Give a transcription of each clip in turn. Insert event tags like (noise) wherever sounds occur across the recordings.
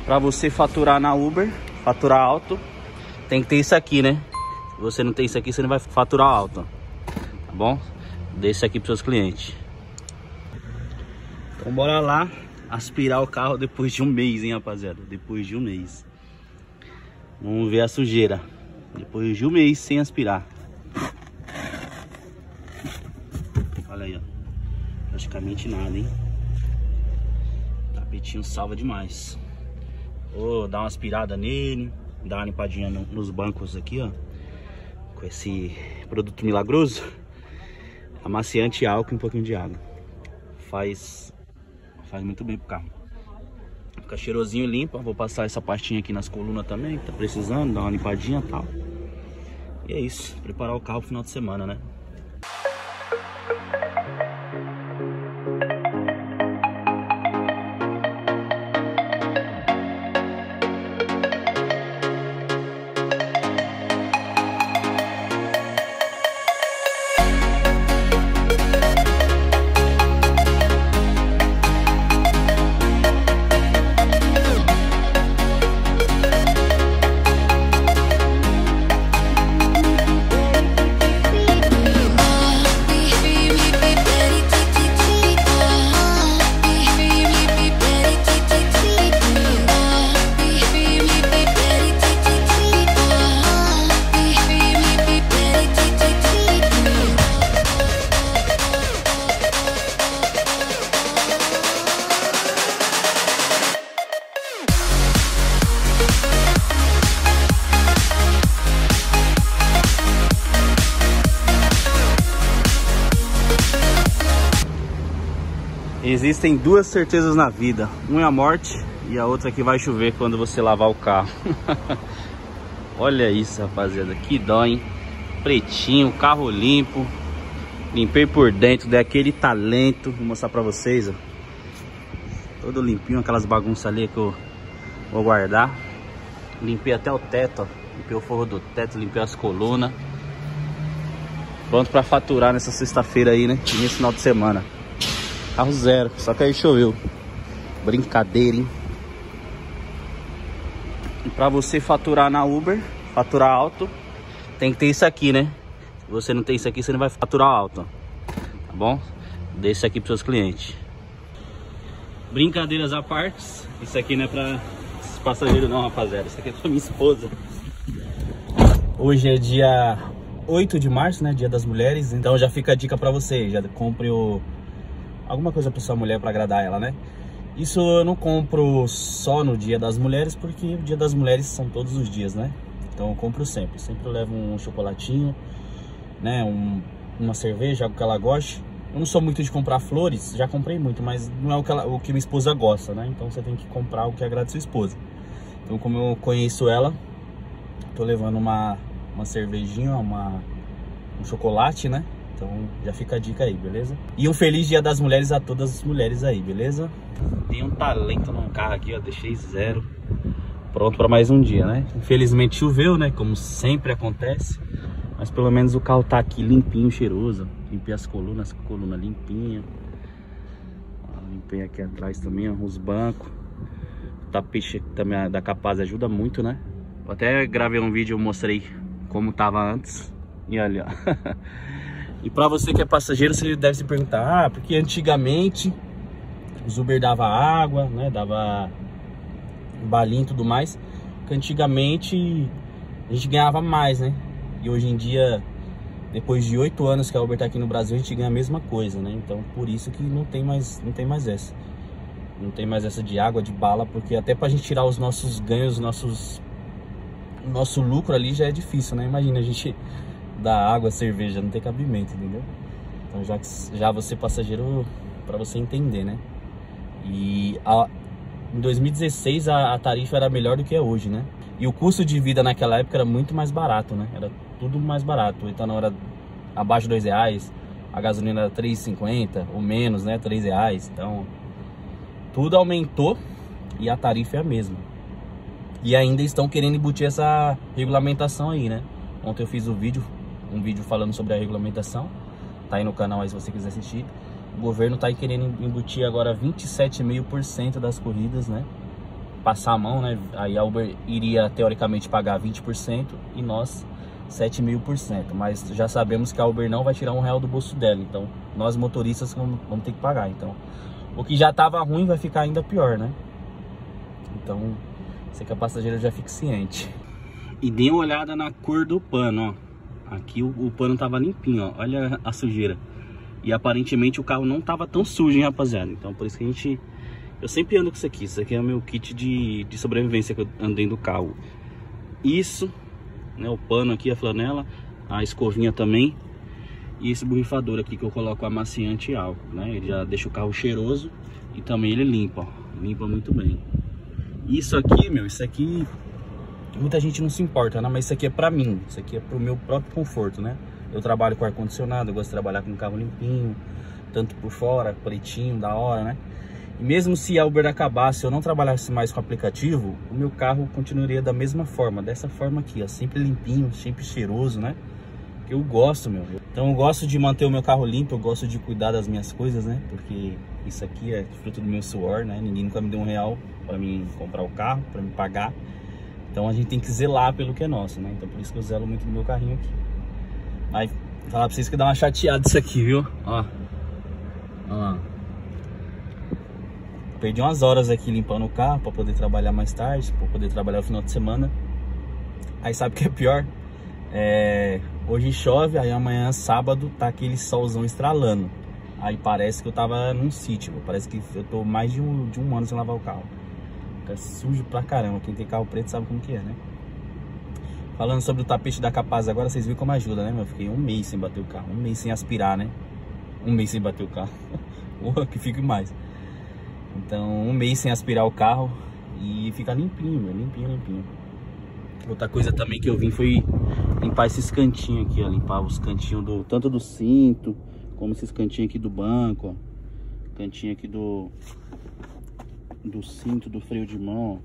Pra você faturar na Uber, faturar alto, tem que ter isso aqui, né? Se você não tem isso aqui, você não vai faturar alto. Tá bom? Dê isso aqui pros seus clientes. Então bora lá aspirar o carro depois de um mês, hein, rapaziada? Depois de um mês. Vamos ver a sujeira. Depois de um mês sem aspirar. Olha aí, ó. Praticamente nada, hein? Tapetinho salva demais. Vou dar uma aspirada nele. Dar uma limpadinha no, nos bancos aqui, ó. Com esse produto milagroso. Amaciante álcool e um pouquinho de água. Faz, faz muito bem pro carro. Fica cheirosinho limpo. Vou passar essa pastinha aqui nas colunas também, que tá precisando, dar uma limpadinha e tal. E é isso, preparar o carro pro final de semana, né? Existem duas certezas na vida. Uma é a morte e a outra é que vai chover quando você lavar o carro. (laughs) Olha isso, rapaziada. Que dó, hein? Pretinho, carro limpo. Limpei por dentro, dei aquele talento. Vou mostrar pra vocês, ó. Todo limpinho, aquelas bagunças ali que eu vou guardar. Limpei até o teto, ó. Limpei o forro do teto, limpei as colunas. Pronto pra faturar nessa sexta-feira aí, né? Nesse final de semana. Carro zero, só que aí choveu. Brincadeira, hein? E pra você faturar na Uber, faturar alto, tem que ter isso aqui, né? Se você não tem isso aqui, você não vai faturar alto. Tá bom? Dê isso aqui pros seus clientes. Brincadeiras à parte, isso aqui não é pra esses passageiros não, rapaziada. Isso aqui é pra minha esposa. Hoje é dia 8 de março, né? Dia das mulheres. Então já fica a dica pra você. Já compre o alguma coisa para sua mulher para agradar ela, né? Isso eu não compro só no Dia das Mulheres, porque o Dia das Mulheres são todos os dias, né? Então eu compro sempre. Sempre eu levo um chocolatinho, né? Um, uma cerveja, algo que ela goste. Eu não sou muito de comprar flores, já comprei muito, mas não é o que, ela, o que minha esposa gosta, né? Então você tem que comprar o que agrada sua esposa. Então como eu conheço ela, tô levando uma, uma cervejinha, uma, um chocolate, né? Então já fica a dica aí, beleza? E um feliz dia das mulheres a todas as mulheres aí, beleza? Tem um talento no carro aqui, ó, deixei zero. Pronto para mais um dia, né? Infelizmente choveu, né? Como sempre acontece. Mas pelo menos o carro tá aqui limpinho, cheiroso. Limpei as colunas, coluna limpinha. Limpei aqui atrás também, ó, os bancos. O tapete também da Capaz ajuda muito, né? Eu até gravei um vídeo, eu mostrei como tava antes. E olha, ó. (laughs) E para você que é passageiro, você deve se perguntar, ah, porque antigamente os Uber dava água, né, dava balinho e tudo mais, que antigamente a gente ganhava mais, né? E hoje em dia, depois de oito anos que a Uber tá aqui no Brasil, a gente ganha a mesma coisa, né? Então, por isso que não tem mais, não tem mais essa. Não tem mais essa de água, de bala, porque até pra gente tirar os nossos ganhos, nossos nosso lucro ali já é difícil, né? Imagina a gente da água, cerveja, não tem cabimento, entendeu? Então já, já você passageiro, para você entender, né? E a, em 2016 a, a, tarifa era melhor do que é hoje, né? E o custo de vida naquela época era muito mais barato, né? Era tudo mais barato. O etanol era abaixo de dois reais, a gasolina era 3,50 ou menos, né? 3 reais. Então tudo aumentou e a tarifa é a mesma. E ainda estão querendo embutir essa regulamentação aí, né? Ontem eu fiz o vídeo um vídeo falando sobre a regulamentação. Tá aí no canal aí se você quiser assistir. O governo tá aí querendo embutir agora 27,5% das corridas, né? passar a mão, né? Aí a Uber iria teoricamente pagar 20% e nós 7 mil por cento. Mas já sabemos que a Uber não vai tirar um real do bolso dela. Então nós motoristas vamos, ter que pagar. Então o que já estava ruim vai ficar ainda pior, né? Então sei que a passageira já fique ciente. E dê uma olhada na cor do pano, ó. Aqui o, o pano tava limpinho, ó. Olha a sujeira. E aparentemente o carro não tava tão sujo, hein, rapaziada. Então por isso que a gente eu sempre ando com isso aqui. Isso aqui é o meu kit de, de sobrevivência que eu andei do carro. Isso, né? O pano aqui, a flanela, a escovinha também. E esse borrifador aqui que eu coloco amaciante e álcool, né? Ele já deixa o carro cheiroso e também ele limpa, ó. Limpa muito bem. Isso aqui, meu, isso aqui... Muita gente não se importa, né? Mas isso aqui é pra mim. Isso aqui é pro meu próprio conforto, né? Eu trabalho com ar-condicionado, eu gosto de trabalhar com o carro limpinho. Tanto por fora, pretinho, da hora, né? mesmo se a Uber acabasse, eu não trabalhasse mais com o aplicativo, o meu carro continuaria da mesma forma, dessa forma aqui, ó, sempre limpinho, sempre cheiroso, né? Que eu gosto, meu. Então eu gosto de manter o meu carro limpo, eu gosto de cuidar das minhas coisas, né? Porque isso aqui é fruto do meu suor, né? Ninguém nunca me deu um real para mim comprar o carro, para me pagar. Então a gente tem que zelar pelo que é nosso, né? Então por isso que eu zelo muito do meu carrinho aqui. Mas falar pra vocês que dá uma chateada isso aqui, viu? Ó. Ó. Perdi umas horas aqui limpando o carro para poder trabalhar mais tarde, para poder trabalhar no final de semana. Aí sabe o que é pior? É, hoje chove, aí amanhã sábado tá aquele solzão estralando. Aí parece que eu tava num sítio, parece que eu tô mais de um, de um ano sem lavar o carro. Fica sujo pra caramba, quem tem carro preto sabe como que é, né? Falando sobre o tapete da Capaz agora, vocês viram como ajuda, né? Eu fiquei um mês sem bater o carro, um mês sem aspirar, né? Um mês sem bater o carro. (laughs) que fique mais. Então, um mês sem aspirar o carro e fica limpinho, meu, limpinho, limpinho. Outra coisa também que eu vim foi limpar esses cantinhos aqui, ó, limpar os cantinhos do tanto do cinto, como esses cantinhos aqui do banco, ó. Cantinho aqui do do cinto, do freio de mão,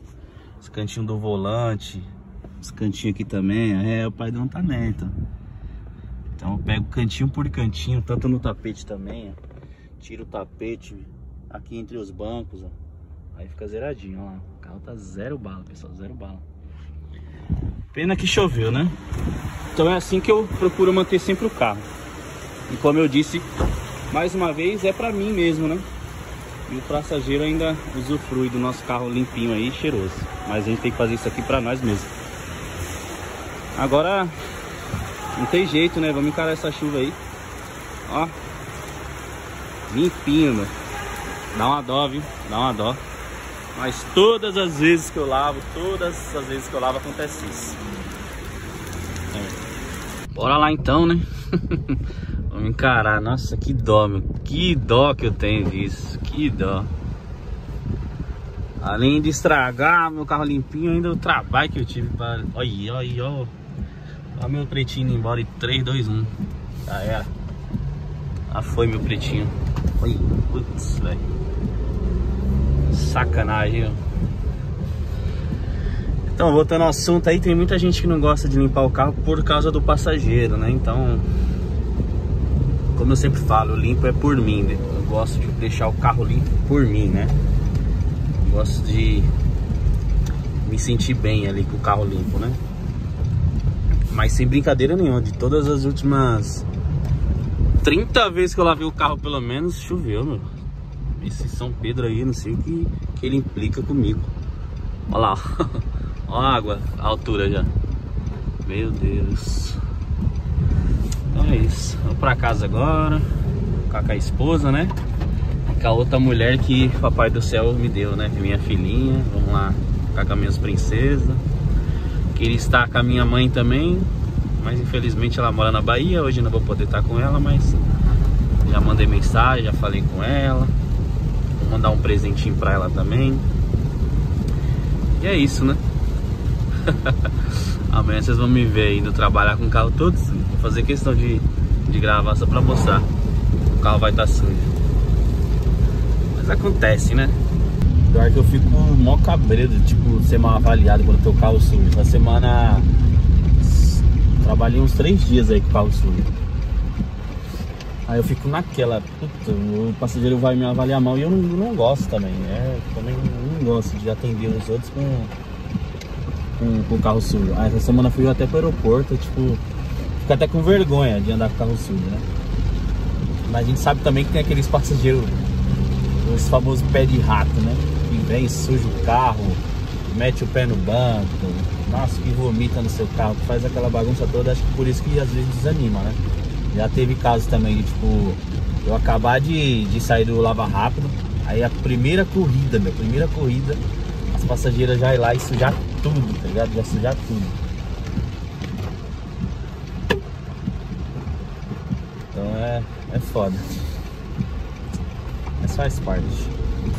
os cantinhos do volante, os cantinhos aqui também, é, o pai não tá neto. Então eu pego cantinho por cantinho, tanto no tapete também, ó. Tiro o tapete, aqui entre os bancos, ó. Aí fica zeradinho, ó lá. O carro tá zero bala, pessoal, zero bala. Pena que choveu, né? Então é assim que eu procuro manter sempre o carro. E como eu disse, mais uma vez, é pra mim mesmo, né? E o passageiro ainda usufrui do nosso carro limpinho aí, cheiroso. Mas a gente tem que fazer isso aqui pra nós mesmos. Agora, não tem jeito, né? Vamos encarar essa chuva aí. Ó. Limpinho. Dá uma dó, viu? Dá uma dó. Mas todas as vezes que eu lavo, todas as vezes que eu lavo acontece isso. É. Bora lá então, né? (laughs) Vamos encarar. Nossa, que dó, meu. Que dó que eu tenho disso. Que dó. Além de estragar meu carro limpinho, ainda o trabalho que eu tive para... Olha, olha, olha. Meu pretinho indo embora em 3, 2, 1. Já era. Já foi meu pretinho. Olha, putz, velho. Sacanagem, Então, voltando ao assunto aí, tem muita gente que não gosta de limpar o carro por causa do passageiro, né? Então, como eu sempre falo, limpo é por mim. Né? Eu gosto de deixar o carro limpo por mim, né? Eu gosto de me sentir bem ali com o carro limpo, né? Mas sem brincadeira nenhuma, de todas as últimas 30 vezes que eu lavei o carro, pelo menos, choveu, meu. Esse São Pedro aí, não sei o que, que ele implica comigo. Olha lá, ó (laughs) a água, a altura já. Meu Deus. Então é isso. Vou pra casa agora. Ficar com a esposa, né? Com a outra mulher que o Papai do Céu me deu, né? Minha filhinha. Vamos lá ficar com as minhas princesas. Queria estar com a minha mãe também. Mas infelizmente ela mora na Bahia. Hoje não vou poder estar com ela, mas já mandei mensagem, já falei com ela. Vou mandar um presentinho pra ela também. E é isso, né? (laughs) Amanhã vocês vão me ver indo trabalhar com o carro todo Vou fazer questão de, de gravar só pra mostrar. O carro vai estar tá sujo. Mas acontece, né? Pior que eu fico mó cabreiro, tipo, ser mal avaliado quando tem o carro sujo. Essa semana trabalhei uns três dias aí com o carro sujo. Aí eu fico naquela, puta, o passageiro vai me avaliar mal e eu não, não gosto também. É, também não gosto de atender os outros com, com, com o carro sujo. Aí essa semana fui até pro aeroporto, tipo, fico até com vergonha de andar com o carro sujo, né? Mas a gente sabe também que tem aqueles passageiros, os famosos pé de rato, né? Que vem, suja o carro, mete o pé no banco, nossa, que vomita no seu carro, que faz aquela bagunça toda, acho que por isso que às vezes desanima, né? Já teve casos também de tipo, eu acabar de, de sair do Lava Rápido, aí a primeira corrida, minha primeira corrida, as passageiras já ir lá e sujar tudo, tá ligado? Já sujar tudo. Então é, é foda. Mas faz parte.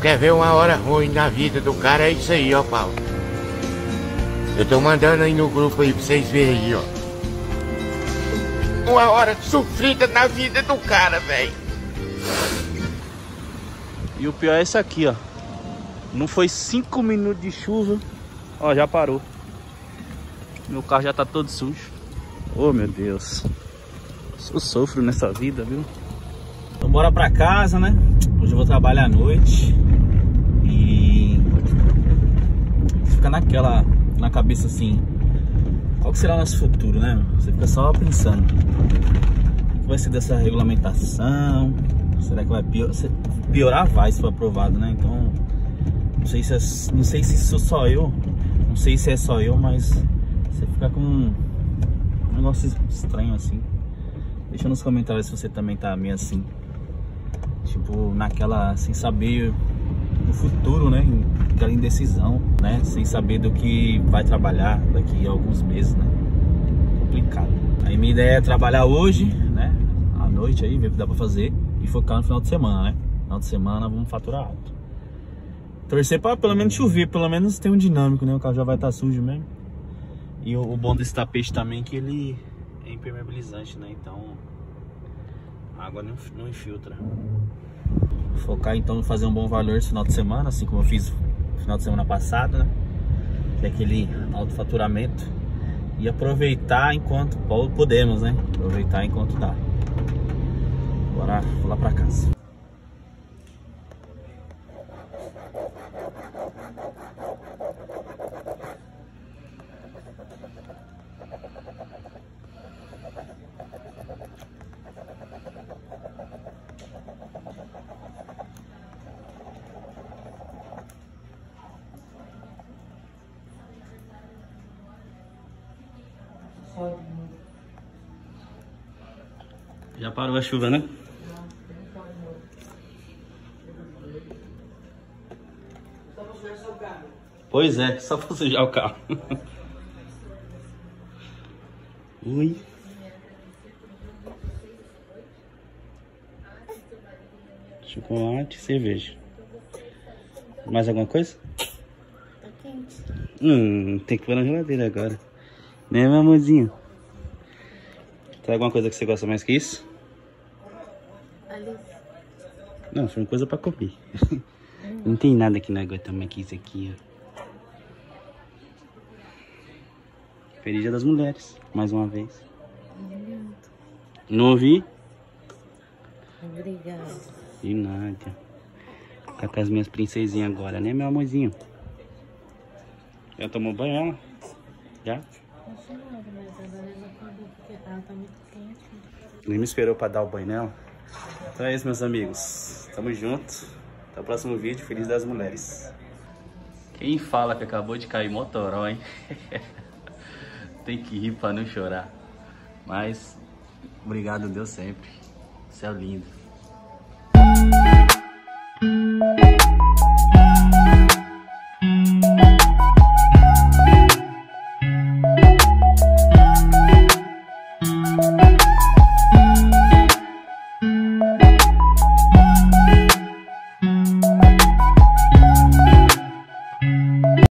Quer ver uma hora ruim na vida do cara? É isso aí, ó, Paulo. Eu tô mandando aí no grupo aí pra vocês verem aí, ó uma hora sofrida na vida do cara, velho. E o pior é isso aqui, ó. Não foi cinco minutos de chuva. Ó, já parou. Meu carro já tá todo sujo. Oh, meu Deus. Eu sofro nessa vida, viu? Então bora pra casa, né? Hoje eu vou trabalhar à noite. E... Fica naquela... Na cabeça assim qual será o nosso futuro, né? Você fica só pensando. O que vai ser dessa regulamentação? Será que vai piorar? Piorar vai se for aprovado, né? Então, não sei se é, não sei se sou só eu, não sei se é só eu, mas você fica com um negócio estranho assim. Deixa nos comentários se você também tá meio assim. Tipo, naquela, sem saber o futuro, né? Aquela indecisão, né? Sem saber do que vai trabalhar daqui a alguns meses, né? Complicado. Aí minha ideia é trabalhar hoje, né? À noite aí, ver o que dá pra fazer e focar no final de semana, né? Final de semana vamos faturar alto. Torcer pra pelo menos chover, pelo menos tem um dinâmico, né? O carro já vai estar tá sujo mesmo. E o, o bom desse tapete também é que ele é impermeabilizante, né? Então a água não, não infiltra. Focar então em fazer um bom valor esse final de semana, assim como eu fiz no final de semana passado, né? Que é aquele alto faturamento. E aproveitar enquanto podemos, né? Aproveitar enquanto dá. Bora, vou lá pra casa. Já parou a chuva, né? Pois é, só pra sujar o carro. Ui. Chocolate e cerveja. Mais alguma coisa? Tá quente. Hum, tem que pôr na geladeira agora. Né, meu amorzinho? Tem alguma coisa que você gosta mais que isso? Não, foi uma coisa pra comer. (laughs) Não tem nada que não aguenta mais que isso aqui, ó. Feliz Dia das Mulheres, mais uma vez. Não ouvi? Obrigada. De nada. Ficar com as minhas princesinhas agora, né, meu amorzinho? Já tomou banho, ela? Já? Não sei nada, mas agora ela acordou porque ela tá muito quente. Nem me esperou pra dar o banho nela. Então é isso, meus amigos. Tamo junto. Até o próximo vídeo. Feliz das Mulheres. Quem fala que acabou de cair motoró, hein? (laughs) Tem que rir pra não chorar. Mas, obrigado Deus sempre. Céu lindo.